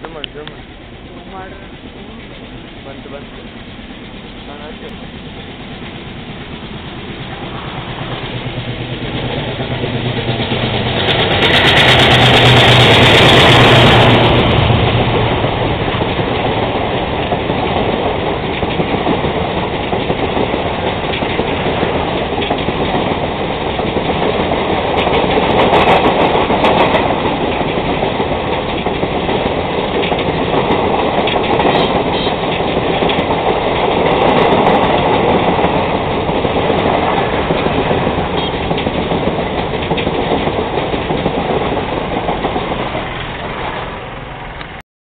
ಜಮನ್ ಜಮನ್ ಮಾಡ್ರಿ ಬಂತು ಬಂತು ನಾನು ಅಷ್ಟೇ